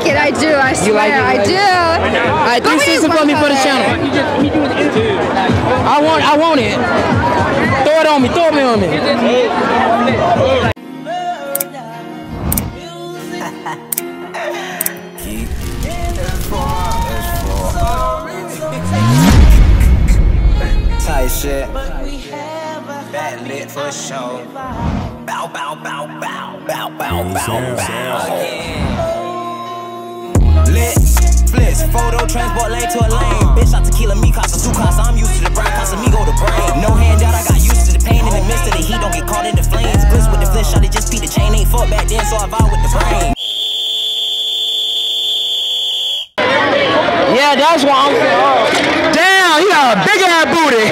like it. I do. I swear. like it? I do. All right, Go three with seasons you, for me for the channel. I want, I want it. Throw it on me, throw it on me. Tight shit. Bad lit for sure. Bow, bow, bow, bow, bow, bow, bow, bow. Lit, flips, photo, transport lane to a lane. Uh. Bitch, out tequila, me casa, su casa. I'm used to the brown casa, me go to brain. No handout, I got used to the pain in the midst of the heat. Don't get caught in the flames. Blitz with the flip shot, it just beat the chain. Ain't fuck back then, so I vibe with the brain. Yeah, that's why I'm. Damn, he got a big ass booty.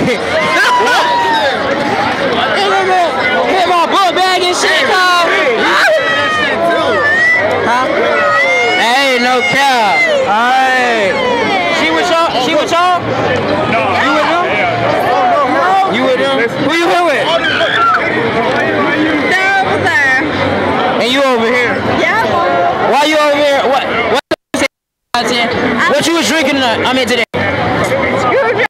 Hit my book bag and shit, huh? Huh? Hey, no cap. Alright. She with y'all? She with y'all? No. You with them? You with them? Who you here with? They're over there. And you over here. Yeah. Why you over here? What? What? What you was drinking tonight? I mean today. Screwdriver.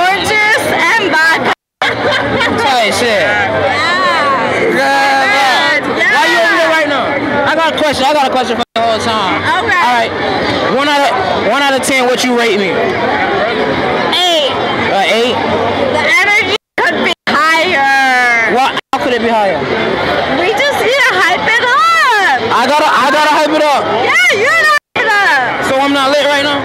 Oranges and vodka. Tight shit. Yeah. Yeah. Why you over here right now? I got a question. I got a question for the whole time. Okay. All right. One out of one out of ten. What you rate me? Eight. Uh, eight. The energy could be higher. What? How could it be higher? We just need to hype it up. I gotta. I gotta hype it up. Yeah, you know hype it up. So I'm not lit right now.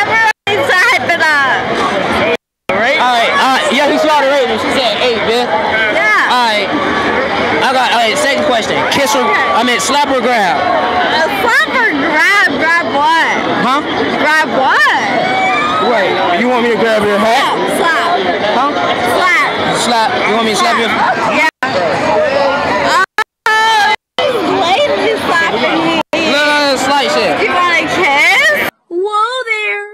Everyone needs to hype it up. All right. Uh, yeah, he started rating. She said eight, bitch. Yeah. All right. I got. All right. Second question. Kiss or I mean slap or grab? A slap or grab? Grab what? Huh? Grab what? Wait. You want me to grab your Yeah, hat? slap. Huh? Slap. Slap. You want me to slap your? Yeah. Oh, lady slapping me. No, no, no, slight shit. You want a kiss? Whoa there.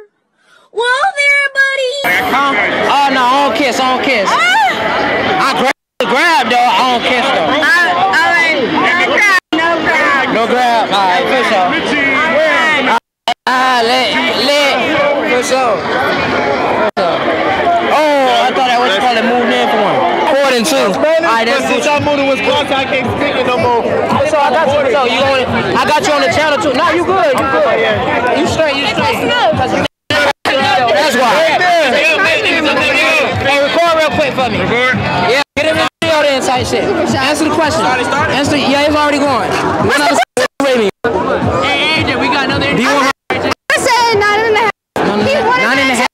Whoa there, buddy. Huh? Oh no, I don't kiss. I don't kiss. Ah. I grab, grab though. I don't kiss though. Uh, all right. No grab. No grab. No grab. All right, for sure. Ah, lit, lit. For sure. For sure. Oh, I thought that was called it moved in for one. Four and two. All right, that's Since good. I moved to Wisconsin, I can't speak it no more. So I got you. So you on? I got you on the channel too. No, you good. You good. You straight. You straight. For me. Yeah, get in the video then, type shit. Answer the question. Answer. Yeah, it's already going. One other rating. Hey, AJ, we got another. Do you want I said nine and a half. nine, He wanted nine and a half?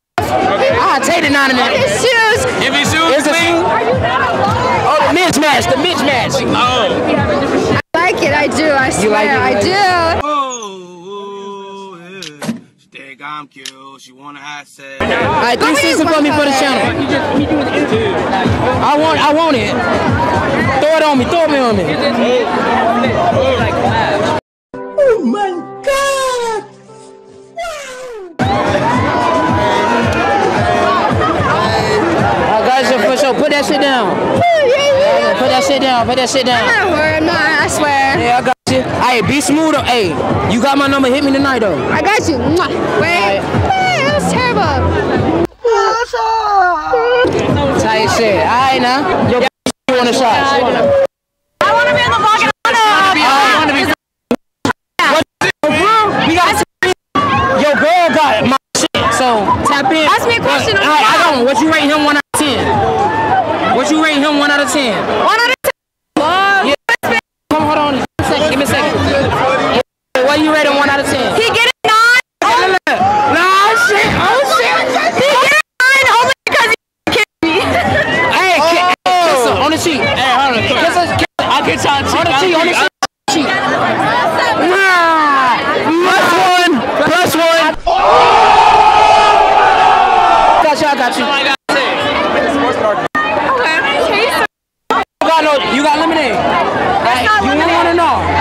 I'll take the nine and a half. His shoes. If he shoes, it's a shoe. Oh, the mismatch. The mismatch. Oh. I like it. I do. I swear. like it? I do. Oh, yeah. She think I'm cute. She wanna have sex. All right, three with you, seasons for me for the channel. I want, I want it. Throw it on me. Throw it on me. I got you for sure. Put that shit down. Put that shit down. Put that shit down. I'm not worried. I'm not. I swear. Yeah, I got you. Hey, be smooth. Hey, you got my number. Hit me tonight, though. I got you. Mwah. Wait. Right. it was terrible. That's how you Tight shit. All right, now. Yo, you want a shot? I want to be in the vlog. I want to be. Yo, girl got my shit, so tap in. Ask me a question. I, I don't. What you rate him 1 out of 10? What you rate him 1 out of 10? 1 What you rate him one out of ten? He get a nine. Nah, oh, shit. Oh, oh shit. He get a nine only because he kissed me. Hey, ki- kiss oh. her on the cheek. Hey, hold on. Kiss her. Kiss her. I'll get you on the cheek. On the cheek. On the cheek. Nah. Plus one. Plus one. Got you. I got you. Okay. You got no. You got lemonade. Hey, not you lemonade. want to know?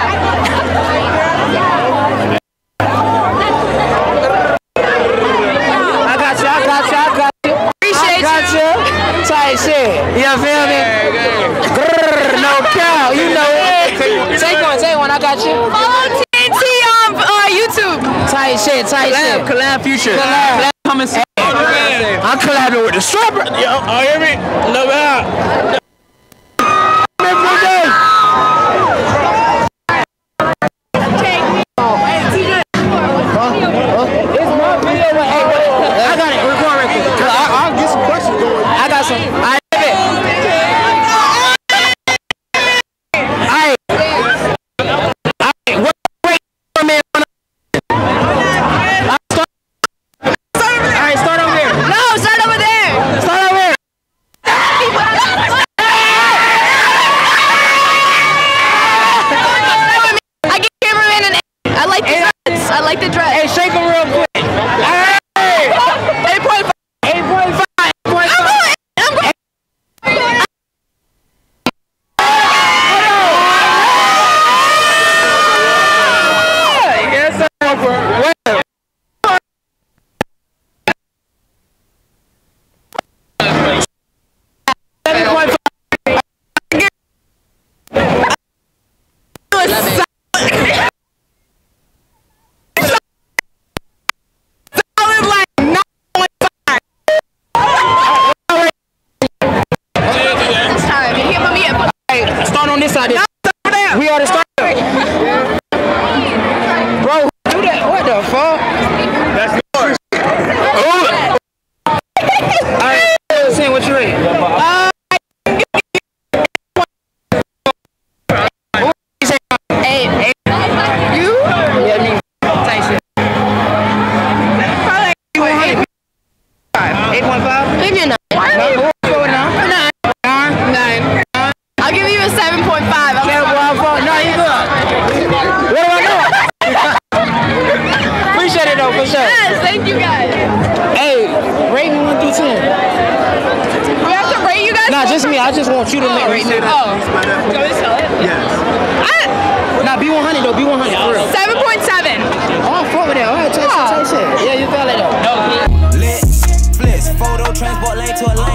you. Follow TNT on uh, YouTube. Tight shit, tight collab, shit. Collab future. Collab. collab. soon. and see. I'm collabing with the stripper. Yo, I hear me? Love that. Like the dress. Yes, thank you guys. Hey, rate me one through ten. We have to rate you guys. Nah, just me. I just want you to oh, rate me. Oh, you want me to tell it? Yes. I, nah, B100 though. B100. For real. Seven point seven. Oh, I'm fuck with that. All right, touch it, touch it. Ah. Yeah, you fell it though. No. Lit, bliss, photo, transport lane to a lane.